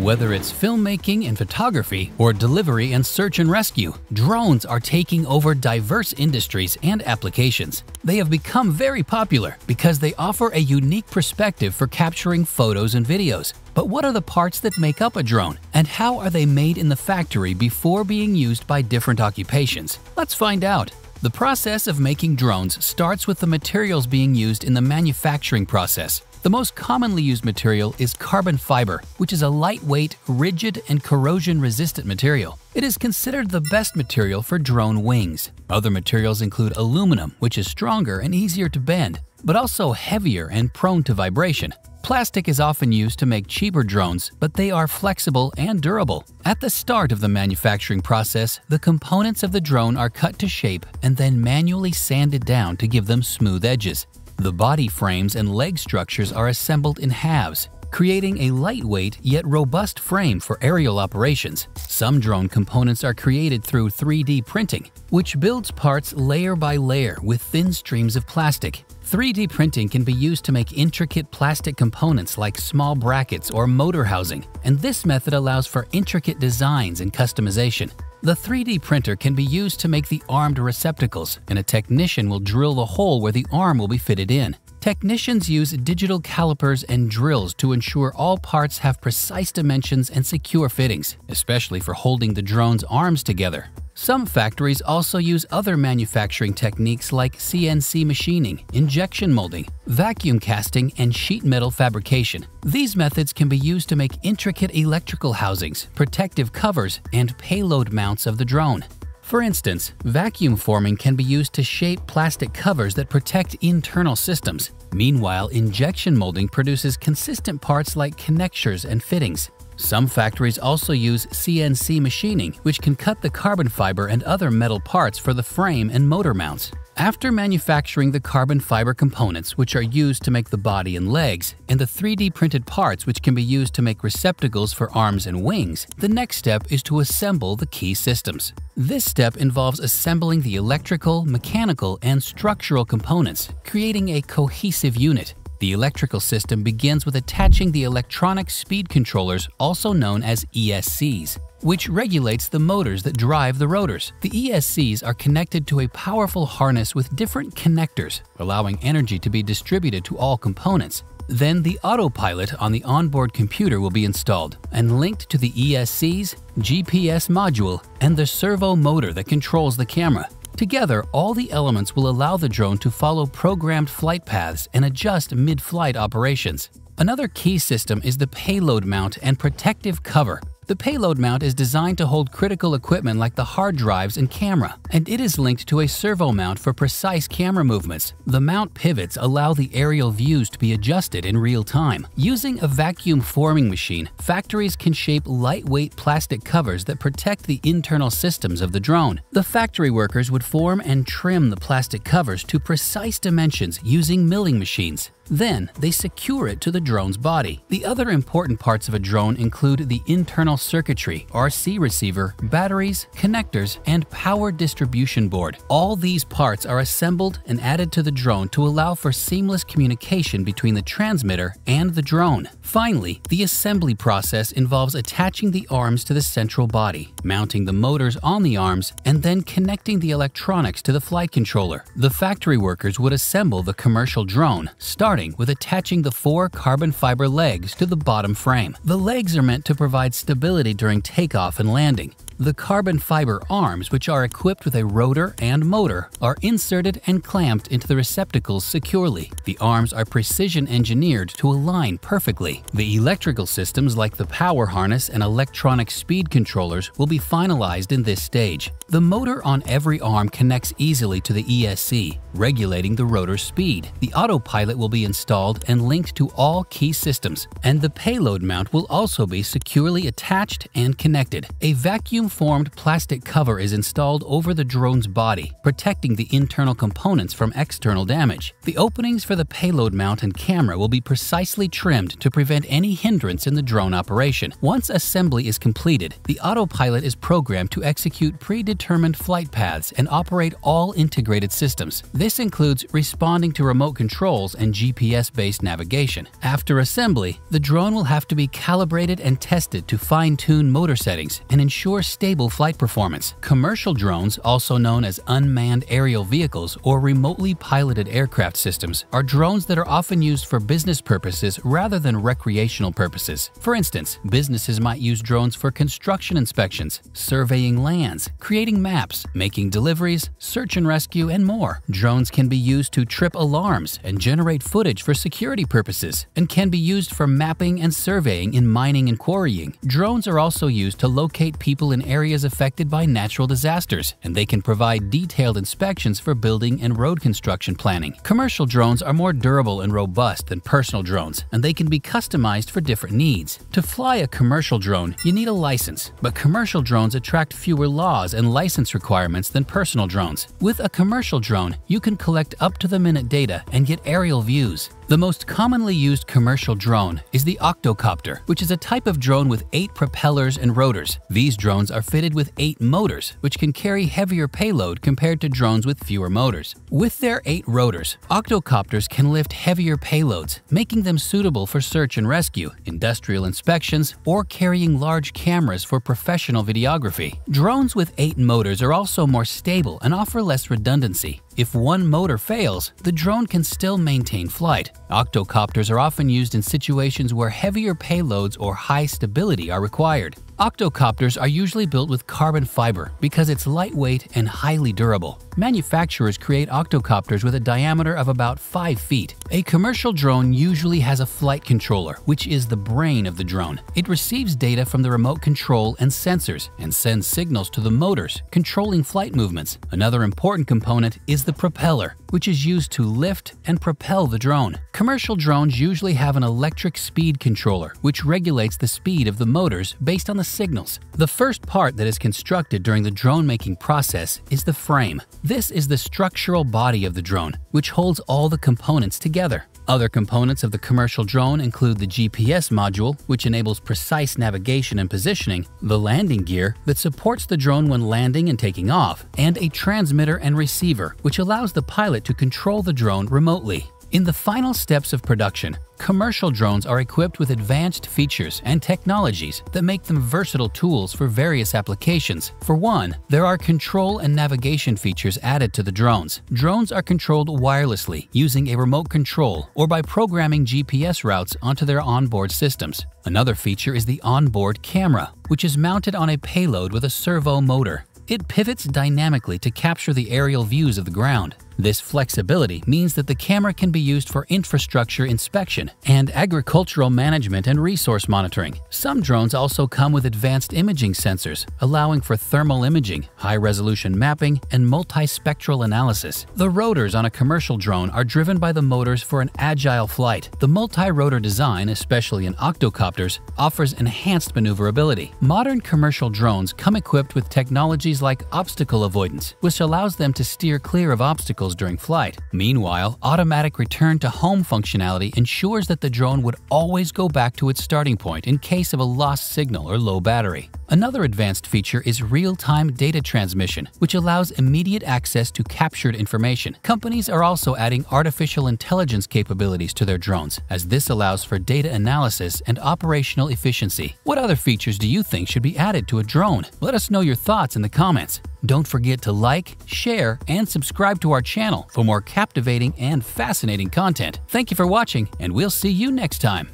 Whether it's filmmaking and photography or delivery and search and rescue, drones are taking over diverse industries and applications. They have become very popular because they offer a unique perspective for capturing photos and videos. But what are the parts that make up a drone, and how are they made in the factory before being used by different occupations? Let's find out. The process of making drones starts with the materials being used in the manufacturing process. The most commonly used material is carbon fiber, which is a lightweight, rigid, and corrosion-resistant material. It is considered the best material for drone wings. Other materials include aluminum, which is stronger and easier to bend, but also heavier and prone to vibration. Plastic is often used to make cheaper drones, but they are flexible and durable. At the start of the manufacturing process, the components of the drone are cut to shape and then manually sanded down to give them smooth edges. The body frames and leg structures are assembled in halves, creating a lightweight yet robust frame for aerial operations. Some drone components are created through 3D printing, which builds parts layer by layer with thin streams of plastic. 3D printing can be used to make intricate plastic components like small brackets or motor housing, and this method allows for intricate designs and customization. The 3D printer can be used to make the armed receptacles, and a technician will drill the hole where the arm will be fitted in. Technicians use digital calipers and drills to ensure all parts have precise dimensions and secure fittings, especially for holding the drone's arms together. Some factories also use other manufacturing techniques like CNC machining, injection molding, vacuum casting, and sheet metal fabrication. These methods can be used to make intricate electrical housings, protective covers, and payload mounts of the drone. For instance, vacuum forming can be used to shape plastic covers that protect internal systems. Meanwhile, injection molding produces consistent parts like connectors and fittings. Some factories also use CNC machining, which can cut the carbon fiber and other metal parts for the frame and motor mounts. After manufacturing the carbon fiber components, which are used to make the body and legs, and the 3D printed parts which can be used to make receptacles for arms and wings, the next step is to assemble the key systems. This step involves assembling the electrical, mechanical, and structural components, creating a cohesive unit. The electrical system begins with attaching the electronic speed controllers, also known as ESCs, which regulates the motors that drive the rotors. The ESCs are connected to a powerful harness with different connectors, allowing energy to be distributed to all components. Then the autopilot on the onboard computer will be installed and linked to the ESCs, GPS module, and the servo motor that controls the camera. Together, all the elements will allow the drone to follow programmed flight paths and adjust mid-flight operations. Another key system is the payload mount and protective cover. The payload mount is designed to hold critical equipment like the hard drives and camera, and it is linked to a servo mount for precise camera movements. The mount pivots allow the aerial views to be adjusted in real time. Using a vacuum forming machine, factories can shape lightweight plastic covers that protect the internal systems of the drone. The factory workers would form and trim the plastic covers to precise dimensions using milling machines. Then, they secure it to the drone's body. The other important parts of a drone include the internal circuitry, RC receiver, batteries, connectors, and power distribution board. All these parts are assembled and added to the drone to allow for seamless communication between the transmitter and the drone. Finally, the assembly process involves attaching the arms to the central body, mounting the motors on the arms, and then connecting the electronics to the flight controller. The factory workers would assemble the commercial drone, starting starting with attaching the four carbon fiber legs to the bottom frame. The legs are meant to provide stability during takeoff and landing. The carbon fiber arms, which are equipped with a rotor and motor, are inserted and clamped into the receptacles securely. The arms are precision engineered to align perfectly. The electrical systems like the power harness and electronic speed controllers will be finalized in this stage. The motor on every arm connects easily to the ESC, regulating the rotor's speed. The autopilot will be installed and linked to all key systems, and the payload mount will also be securely attached and connected. A vacuum spring-formed plastic cover is installed over the drone's body, protecting the internal components from external damage. The openings for the payload mount and camera will be precisely trimmed to prevent any hindrance in the drone operation. Once assembly is completed, the autopilot is programmed to execute predetermined flight paths and operate all integrated systems. This includes responding to remote controls and GPS-based navigation. After assembly, the drone will have to be calibrated and tested to fine-tune motor settings and ensure stable flight performance. Commercial drones, also known as unmanned aerial vehicles or remotely piloted aircraft systems, are drones that are often used for business purposes rather than recreational purposes. For instance, businesses might use drones for construction inspections, surveying lands, creating maps, making deliveries, search and rescue, and more. Drones can be used to trip alarms and generate footage for security purposes, and can be used for mapping and surveying in mining and quarrying. Drones are also used to locate people in areas affected by natural disasters, and they can provide detailed inspections for building and road construction planning. Commercial drones are more durable and robust than personal drones, and they can be customized for different needs. To fly a commercial drone, you need a license, but commercial drones attract fewer laws and license requirements than personal drones. With a commercial drone, you can collect up-to-the-minute data and get aerial views news. The most commonly used commercial drone is the octocopter, which is a type of drone with eight propellers and rotors. These drones are fitted with eight motors, which can carry heavier payload compared to drones with fewer motors. With their eight rotors, octocopters can lift heavier payloads, making them suitable for search and rescue, industrial inspections, or carrying large cameras for professional videography. Drones with eight motors are also more stable and offer less redundancy. If one motor fails, the drone can still maintain flight. Octocopters are often used in situations where heavier payloads or high stability are required. Octocopters are usually built with carbon fiber because it's lightweight and highly durable. Manufacturers create octocopters with a diameter of about 5 feet. A commercial drone usually has a flight controller, which is the brain of the drone. It receives data from the remote control and sensors and sends signals to the motors, controlling flight movements. Another important component is the propeller, which is used to lift and propel the drone. Commercial drones usually have an electric speed controller, which regulates the speed of the motors based on the signals. The first part that is constructed during the drone making process is the frame. This is the structural body of the drone, which holds all the components together. Other components of the commercial drone include the GPS module, which enables precise navigation and positioning, the landing gear that supports the drone when landing and taking off, and a transmitter and receiver, which allows the pilot to control the drone remotely. In the final steps of production, commercial drones are equipped with advanced features and technologies that make them versatile tools for various applications. For one, there are control and navigation features added to the drones. Drones are controlled wirelessly using a remote control or by programming GPS routes onto their onboard systems. Another feature is the onboard camera, which is mounted on a payload with a servo motor. It pivots dynamically to capture the aerial views of the ground. This flexibility means that the camera can be used for infrastructure inspection and agricultural management and resource monitoring. Some drones also come with advanced imaging sensors, allowing for thermal imaging, high-resolution mapping, and multispectral analysis. The rotors on a commercial drone are driven by the motors for an agile flight. The multi-rotor design, especially in octocopters, offers enhanced maneuverability. Modern commercial drones come equipped with technologies like obstacle avoidance, which allows them to steer clear of obstacles during flight. Meanwhile, automatic return to home functionality ensures that the drone would always go back to its starting point in case of a lost signal or low battery. Another advanced feature is real-time data transmission, which allows immediate access to captured information. Companies are also adding artificial intelligence capabilities to their drones, as this allows for data analysis and operational efficiency. What other features do you think should be added to a drone? Let us know your thoughts in the comments. Don't forget to like, share, and subscribe to our channel for more captivating and fascinating content. Thank you for watching, and we'll see you next time.